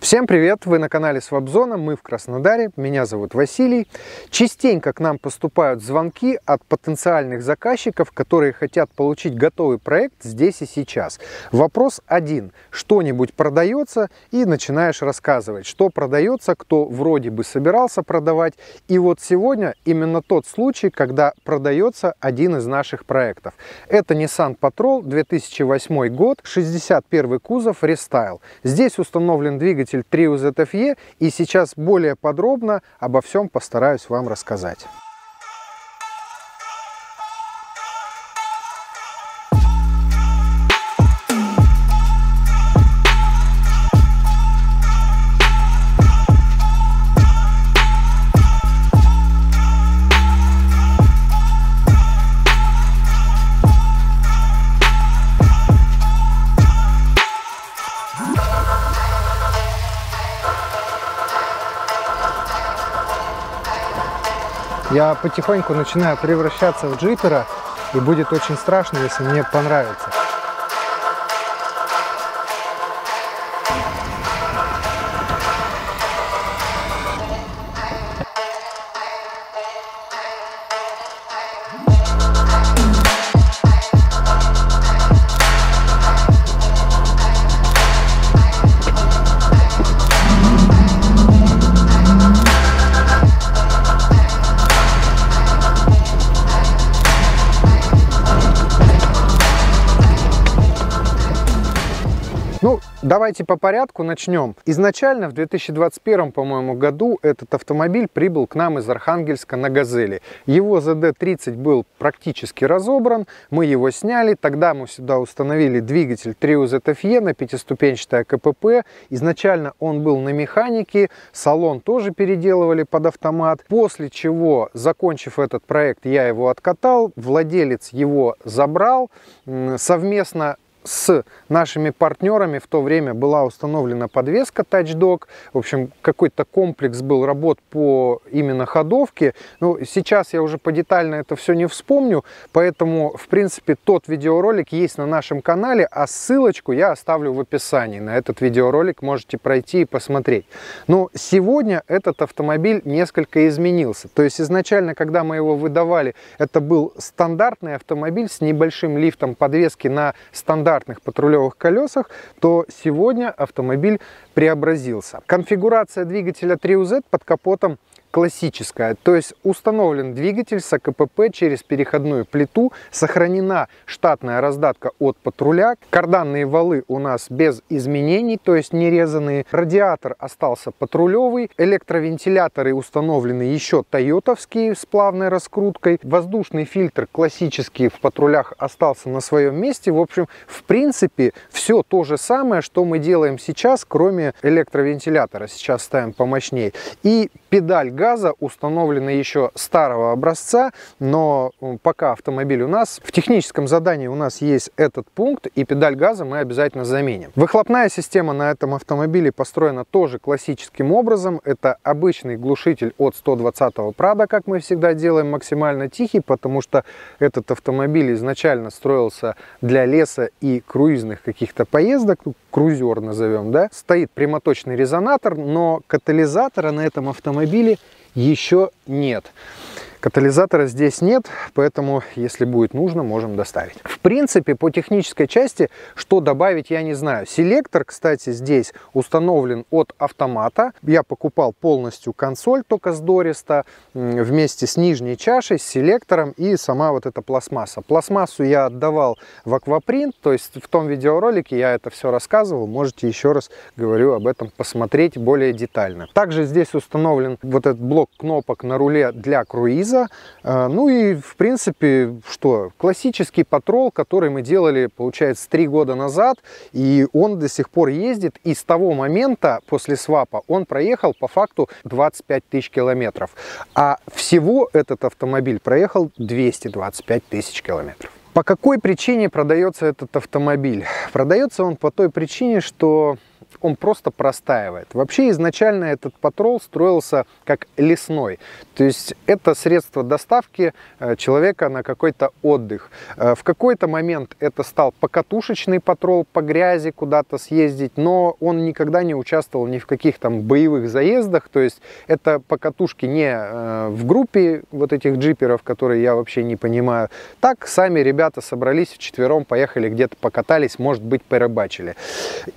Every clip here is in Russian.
Всем привет! Вы на канале Свобзона, мы в Краснодаре, меня зовут Василий. Частенько к нам поступают звонки от потенциальных заказчиков, которые хотят получить готовый проект здесь и сейчас. Вопрос один. Что-нибудь продается и начинаешь рассказывать, что продается, кто вроде бы собирался продавать. И вот сегодня именно тот случай, когда продается один из наших проектов. Это Nissan Patrol 2008 год, 61 кузов, рестайл. Здесь установлен двигатель двигатель Trio ZFE и сейчас более подробно обо всем постараюсь вам рассказать. Я потихоньку начинаю превращаться в джипера, и будет очень страшно, если мне понравится. Давайте по порядку начнем. Изначально в 2021, по-моему, году этот автомобиль прибыл к нам из Архангельска на «Газели». Его ZD30 был практически разобран, мы его сняли, тогда мы сюда установили двигатель Trio ZFE на пятиступенчатое КПП. Изначально он был на механике, салон тоже переделывали под автомат, после чего, закончив этот проект, я его откатал, владелец его забрал, совместно с нашими партнерами в то время была установлена подвеска TouchDock. В общем, какой-то комплекс был работ по именно ходовке. Ну, сейчас я уже подетально это все не вспомню, поэтому, в принципе, тот видеоролик есть на нашем канале, а ссылочку я оставлю в описании. На этот видеоролик можете пройти и посмотреть. Но сегодня этот автомобиль несколько изменился. То есть изначально, когда мы его выдавали, это был стандартный автомобиль с небольшим лифтом подвески на стандарт стандартных патрулевых колесах, то сегодня автомобиль преобразился. Конфигурация двигателя 3UZ под капотом классическая, то есть установлен двигатель с АКПП через переходную плиту, сохранена штатная раздатка от патруля, карданные валы у нас без изменений, то есть не резанные, радиатор остался патрулевый, электровентиляторы установлены еще тойотовские с плавной раскруткой, воздушный фильтр классический в патрулях остался на своем месте, в общем, в принципе, все то же самое, что мы делаем сейчас, кроме электровентилятора, сейчас ставим помощнее, и педаль газа установлена еще старого образца, но пока автомобиль у нас, в техническом задании у нас есть этот пункт, и педаль газа мы обязательно заменим. Выхлопная система на этом автомобиле построена тоже классическим образом. Это обычный глушитель от 120-го Прада, как мы всегда делаем, максимально тихий, потому что этот автомобиль изначально строился для леса и круизных каких-то поездок, крузер назовем, да. Стоит прямоточный резонатор, но катализатора на этом автомобиле еще нет. Катализатора здесь нет, поэтому, если будет нужно, можем доставить. В принципе, по технической части, что добавить, я не знаю. Селектор, кстати, здесь установлен от автомата. Я покупал полностью консоль, только с Дориста, вместе с нижней чашей, с селектором и сама вот эта пластмасса. Пластмассу я отдавал в аквапринт, то есть в том видеоролике я это все рассказывал. Можете еще раз, говорю, об этом посмотреть более детально. Также здесь установлен вот этот блок кнопок на руле для круиза низа. А, ну и, в принципе, что? Классический патрол, который мы делали, получается, три года назад. И он до сих пор ездит. И с того момента, после свапа, он проехал по факту 25 тысяч километров. А всего этот автомобиль проехал 225 тысяч километров. По какой причине продается этот автомобиль? Продается он по той причине, что он просто простаивает. Вообще изначально этот патрол строился как лесной. То есть это средство доставки э, человека на какой-то отдых. Э, в какой-то момент это стал покатушечный патрол по грязи куда-то съездить, но он никогда не участвовал ни в каких там боевых заездах. То есть это покатушки не э, в группе вот этих джиперов, которые я вообще не понимаю. Так сами ребята собрались вчетвером, поехали где-то покатались, может быть, порыбачили.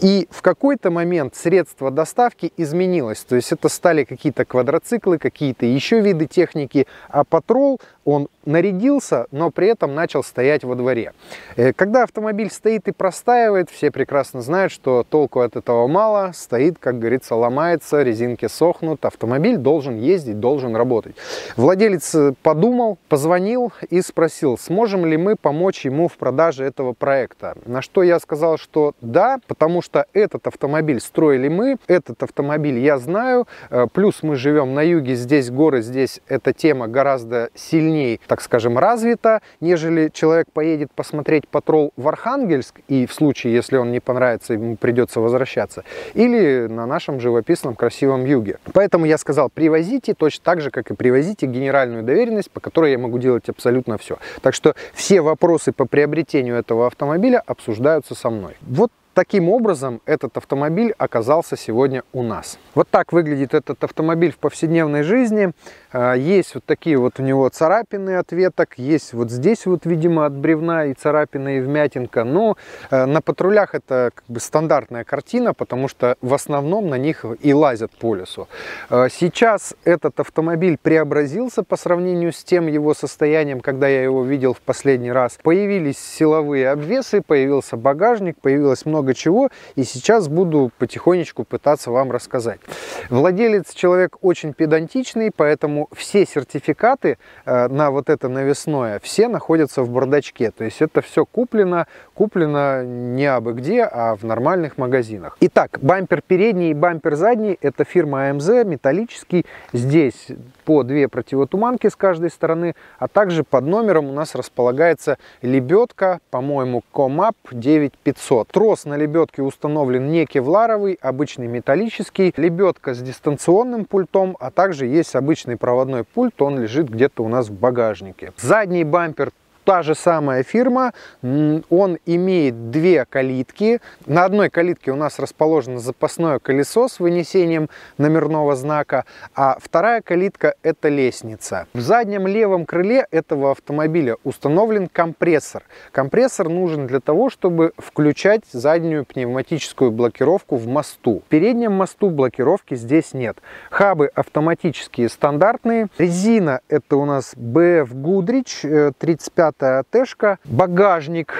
И в какой-то момент средство доставки изменилось. То есть это стали какие-то квадроциклы, какие-то еще виды техники, а патрол, он нарядился, но при этом начал стоять во дворе. Э, когда автомобиль стоит и простаивает, все прекрасно знают, что толку от этого мало, стоит, как говорится, ломается, резинки сохнут, автомобиль должен ездить, должен работать. Владелец э, подумал, позвонил и спросил, сможем ли мы помочь ему в продаже этого проекта. На что я сказал, что да, потому что этот автомобиль строили мы, этот автомобиль я знаю, э, плюс мы живем на юге, здесь горы, здесь эта тема гораздо сильнее так скажем, развита, нежели человек поедет посмотреть патрол в Архангельск, и в случае, если он не понравится, ему придется возвращаться, или на нашем живописном красивом юге. Поэтому я сказал, привозите точно так же, как и привозите генеральную доверенность, по которой я могу делать абсолютно все. Так что все вопросы по приобретению этого автомобиля обсуждаются со мной. Вот Таким образом, этот автомобиль оказался сегодня у нас. Вот так выглядит этот автомобиль в повседневной жизни. А, есть вот такие вот у него царапины от веток, есть вот здесь вот, видимо, от бревна и царапины, и вмятинка. Но э, на патрулях это как бы стандартная картина, потому что в основном на них и лазят по лесу. А, сейчас этот автомобиль преобразился по сравнению с тем его состоянием, когда я его видел в последний раз. Появились силовые обвесы, появился багажник, появилось много много чего. И сейчас буду потихонечку пытаться вам рассказать. Владелец человек очень педантичный, поэтому все сертификаты э, на вот это навесное, все находятся в бардачке. То есть это все куплено, куплено не абы где, а в нормальных магазинах. Итак, бампер передний и бампер задний, это фирма AMZ, металлический. Здесь по две противотуманки с каждой стороны, а также под номером у нас располагается лебедка, по-моему, Comap 9500. Трос на лебедке установлен не кевларовый, обычный металлический. Лебедка с дистанционным пультом, а также есть обычный проводной пульт, он лежит где-то у нас в багажнике. Задний бампер та же самая фирма, он имеет две калитки. На одной калитке у нас расположено запасное колесо с вынесением номерного знака, а вторая калитка это лестница. В заднем левом крыле этого автомобиля установлен компрессор. Компрессор нужен для того, чтобы включать заднюю пневматическую блокировку в мосту. В переднем мосту блокировки здесь нет. Хабы автоматические стандартные. Резина это у нас BF Goodrich 35 5 АТшка. Багажник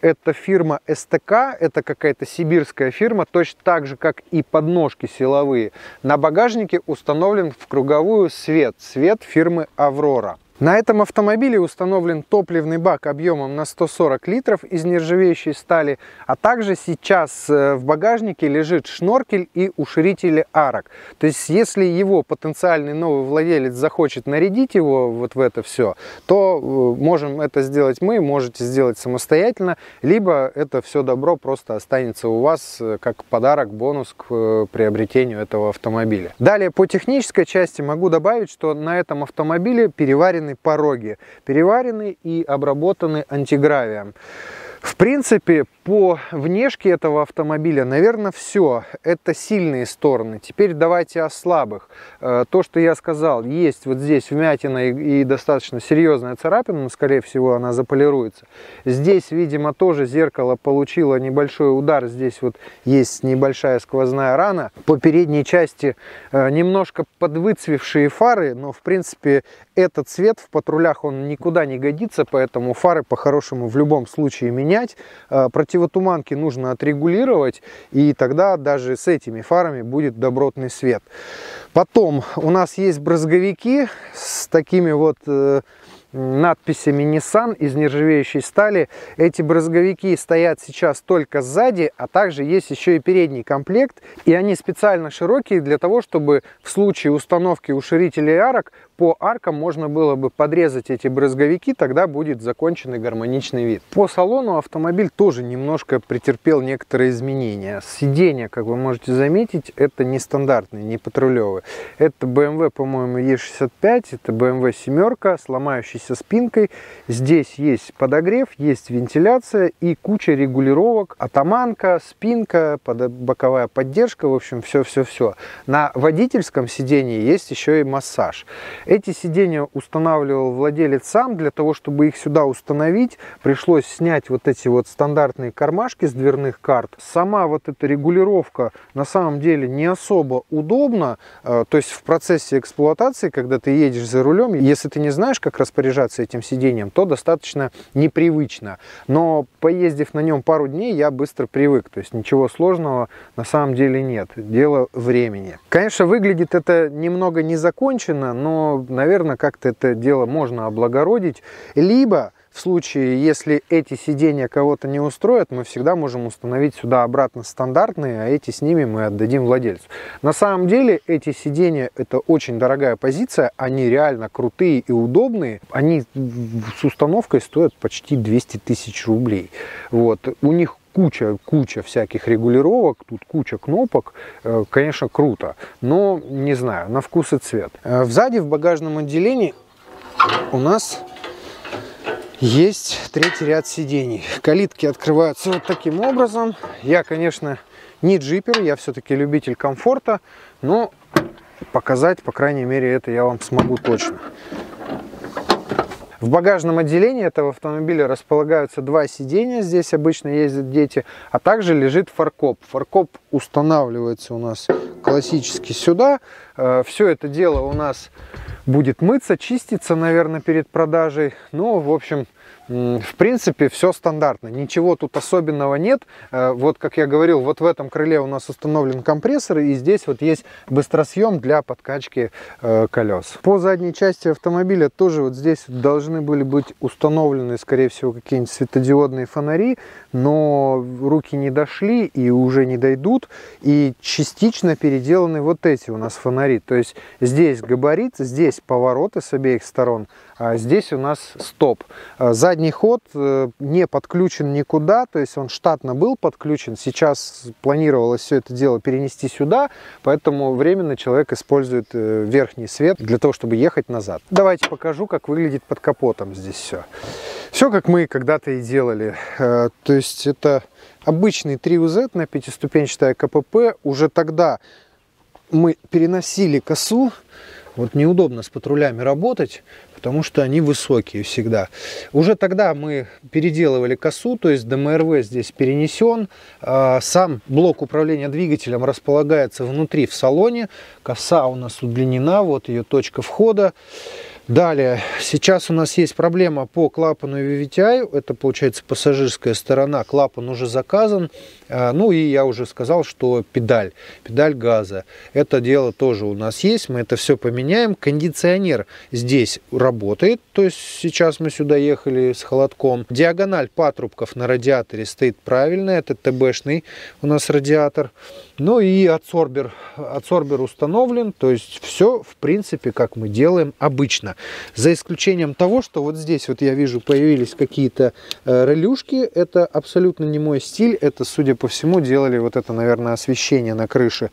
это фирма СТК, это какая-то сибирская фирма, точно так же, как и подножки силовые. На багажнике установлен в круговую свет, свет фирмы Аврора. На этом автомобиле установлен топливный бак объемом на 140 литров из нержавеющей стали, а также сейчас э, в багажнике лежит шноркель и уширители арок. То есть, если его потенциальный новый владелец захочет нарядить его вот в это все, то э, можем это сделать мы, можете сделать самостоятельно, либо это все добро просто останется у вас э, как подарок, бонус к приобретению этого автомобиля. Далее, по технической части могу добавить, что на этом автомобиле переварен пороги, переварены и обработаны антигравием. В принципе, по внешке этого автомобиля, наверное, все. Это сильные стороны. Теперь давайте о слабых. Э, то, что я сказал, есть вот здесь вмятина и, достаточно серьезная царапина, но, скорее всего, она заполируется. Здесь, видимо, тоже зеркало получило небольшой удар. Здесь вот есть небольшая сквозная рана. По передней части э, немножко подвыцвевшие фары, но, в принципе, этот цвет в патрулях он никуда не годится, поэтому фары по-хорошему в любом случае менять. Э, противотуманки нужно отрегулировать, и тогда даже с этими фарами будет добротный свет. Потом у нас есть брызговики с такими вот э, надписями Nissan из нержавеющей стали. Эти брызговики стоят сейчас только сзади, а также есть еще и передний комплект. И они специально широкие для того, чтобы в случае установки уширителей арок по аркам можно было бы подрезать эти брызговики, тогда будет законченный гармоничный вид. По салону автомобиль тоже немножко претерпел некоторые изменения. Сиденья, как вы можете заметить, это не стандартные, не патрулевые. Это BMW, по-моему, E65, это BMW семерка с ломающейся спинкой. Здесь есть подогрев, есть вентиляция и куча регулировок. Атаманка, спинка, боковая поддержка, в общем, все-все-все. На водительском сидении есть еще и массаж. Эти сиденья устанавливал владелец сам. Для того, чтобы их сюда установить, пришлось снять вот эти вот стандартные кармашки с дверных карт. Сама вот эта регулировка на самом деле не особо удобна. Э, то есть в процессе эксплуатации, когда ты едешь за рулем, если ты не знаешь, как распоряжаться этим сиденьем, то достаточно непривычно. Но поездив на нем пару дней, я быстро привык. То есть ничего сложного на самом деле нет. Дело времени. Конечно, выглядит это немного незаконченно, но, наверное, как-то это дело можно облагородить. Либо в случае, если эти сиденья кого-то не устроят, мы всегда можем установить сюда обратно стандартные, а эти с ними мы отдадим владельцу. На самом деле эти сиденья это очень дорогая позиция, они реально крутые и удобные. Они с установкой стоят почти 200 тысяч рублей. Вот. У них куча, куча всяких регулировок, тут куча кнопок, э, конечно, круто, но не знаю, на вкус и цвет. Э, сзади в багажном отделении у нас есть третий ряд сидений. Калитки открываются вот таким образом. Я, конечно, не джипер, я все-таки любитель комфорта, но показать, по крайней мере, это я вам смогу точно. В багажном отделении этого автомобиля располагаются два сидения, здесь обычно ездят дети, а также лежит фаркоп. Фаркоп устанавливается у нас классически сюда. Э, Все это дело у нас будет мыться, чиститься, наверное, перед продажей. Ну, в общем, в принципе, все стандартно, ничего тут особенного нет. Э, вот, как я говорил, вот в этом крыле у нас установлен компрессор, и здесь вот есть быстросъем для подкачки э, колес. По задней части автомобиля тоже вот здесь должны были быть установлены, скорее всего, какие-нибудь светодиодные фонари, но руки не дошли и уже не дойдут, и частично переделаны вот эти у нас фонари. То есть здесь габарит, здесь повороты с обеих сторон, здесь у нас стоп. А задний ход э, не подключен никуда, то есть он штатно был подключен. Сейчас планировалось все это дело перенести сюда, поэтому временно человек использует э, верхний свет для того, чтобы ехать назад. Давайте покажу, как выглядит под капотом здесь все. Все, как мы когда-то и делали. Э, то есть это обычный 3UZ на пятиступенчатое КПП. Уже тогда мы переносили косу вот неудобно с патрулями работать, потому что они высокие всегда. Уже тогда мы переделывали косу, то есть ДМРВ здесь перенесен. А, сам блок управления двигателем располагается внутри в салоне. Коса у нас удлинена, вот ее точка входа. Далее, сейчас у нас есть проблема по клапану VVTI, это получается пассажирская сторона, клапан уже заказан, а, ну и я уже сказал, что педаль, педаль газа, это дело тоже у нас есть, мы это все поменяем, кондиционер здесь работает, то есть сейчас мы сюда ехали с холодком, диагональ патрубков на радиаторе стоит правильно, это ТБшный у нас радиатор, ну и адсорбер, адсорбер установлен, то есть все в принципе как мы делаем обычно. За исключением того, что вот здесь вот я вижу появились какие-то э, релюшки. Это абсолютно не мой стиль. Это, судя по всему, делали вот это, наверное, освещение на крыше.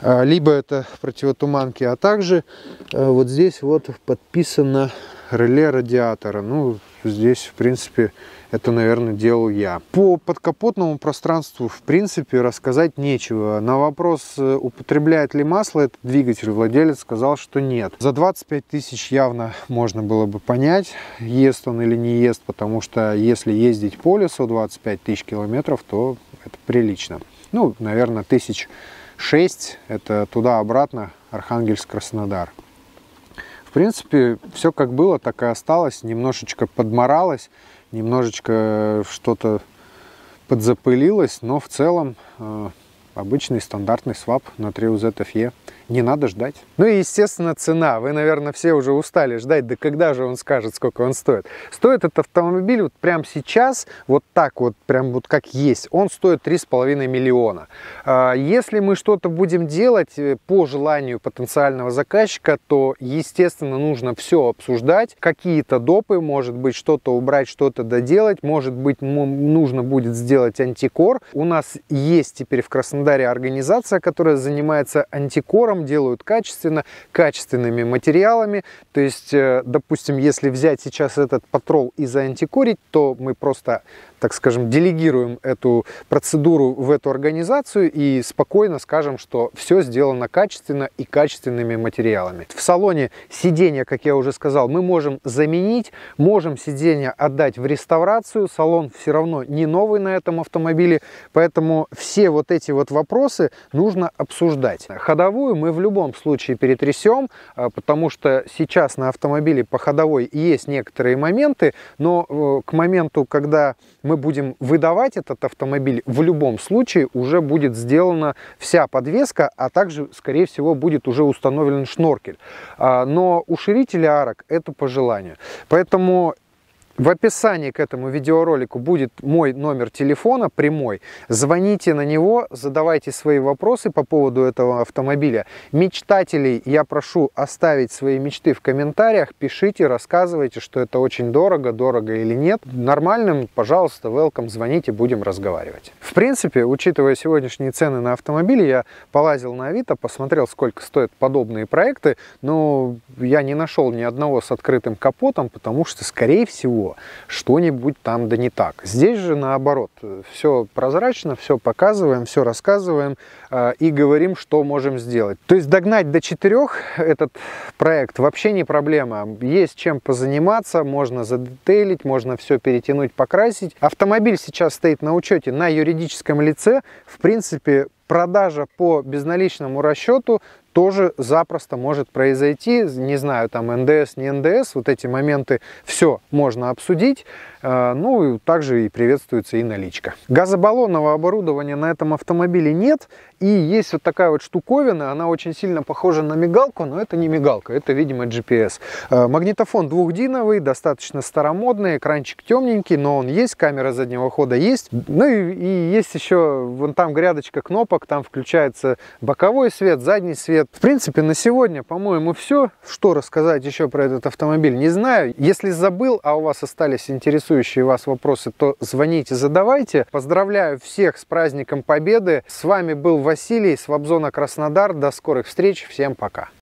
Э, либо это противотуманки, а также э, вот здесь вот подписано реле радиатора. Ну, здесь, в принципе, это, наверное, делал я. По подкапотному пространству, в принципе, рассказать нечего. На вопрос, э, употребляет ли масло этот двигатель, владелец сказал, что нет. За 25 тысяч явно можно было бы понять, ест он или не ест, потому что если ездить по лесу 25 тысяч километров, то это прилично. Ну, наверное, тысяч шесть, это туда-обратно, Архангельск-Краснодар. В принципе, все как было, так и осталось. Немножечко подморалось немножечко что-то подзапылилось, но в целом э, обычный стандартный свап на 3UZ FE. Не надо ждать. Ну и, естественно, цена. Вы, наверное, все уже устали ждать, да когда же он скажет, сколько он стоит. Стоит этот автомобиль вот прямо сейчас, вот так вот, прям вот как есть, он стоит 3,5 миллиона. А, если мы что-то будем делать э, по желанию потенциального заказчика, то, естественно, нужно все обсуждать. Какие-то допы, может быть, что-то убрать, что-то доделать, может быть, нужно будет сделать антикор. У нас есть теперь в Краснодаре организация, которая занимается антикором, делают качественно, качественными материалами. То есть, э, допустим, если взять сейчас этот патрол и заантикорить, то мы просто так скажем, делегируем эту процедуру в эту организацию и спокойно скажем, что все сделано качественно и качественными материалами. В салоне сиденья, как я уже сказал, мы можем заменить, можем сиденья отдать в реставрацию, салон все равно не новый на этом автомобиле, поэтому все вот эти вот вопросы нужно обсуждать. Ходовую мы в любом случае перетрясем, а, потому что сейчас на автомобиле по ходовой есть некоторые моменты, но э, к моменту, когда мы мы будем выдавать этот автомобиль, в любом случае уже будет сделана вся подвеска, а также, скорее всего, будет уже установлен шноркель. А, но у ширителя арок это по желанию. Поэтому в описании к этому видеоролику будет мой номер телефона прямой. Звоните на него, задавайте свои вопросы по поводу этого автомобиля. Мечтателей я прошу оставить свои мечты в комментариях. Пишите, рассказывайте, что это очень дорого, дорого или нет. Нормальным, пожалуйста, welcome, звоните, будем разговаривать. В принципе, учитывая сегодняшние цены на автомобили, я полазил на Авито, посмотрел, сколько стоят подобные проекты, но я не нашел ни одного с открытым капотом, потому что, скорее всего, что-нибудь там да не так. Здесь же наоборот, все прозрачно, все показываем, все рассказываем э, и говорим, что можем сделать. То есть догнать до четырех этот проект вообще не проблема. Есть чем позаниматься, можно задетейлить, можно все перетянуть, покрасить. Автомобиль сейчас стоит на учете на юридическом лице. В принципе, продажа по безналичному расчету тоже запросто может произойти. Не знаю, там НДС, не НДС, вот эти моменты все можно обсудить. Э, ну, и также и приветствуется и наличка. Газобаллонного оборудования на этом автомобиле нет. И есть вот такая вот штуковина, она очень сильно похожа на мигалку, но это не мигалка, это, видимо, GPS. Э, магнитофон двухдиновый, достаточно старомодный, экранчик темненький, но он есть, камера заднего хода есть. Ну и, и есть еще вон там грядочка кнопок, там включается боковой свет, задний свет. В принципе, на сегодня, по-моему, все. Что рассказать еще про этот автомобиль, не знаю. Если забыл, а у вас остались интересующие вас вопросы, то звоните, задавайте. Поздравляю всех с праздником Победы. С вами был Василий, Свобзона Краснодар. До скорых встреч. Всем пока.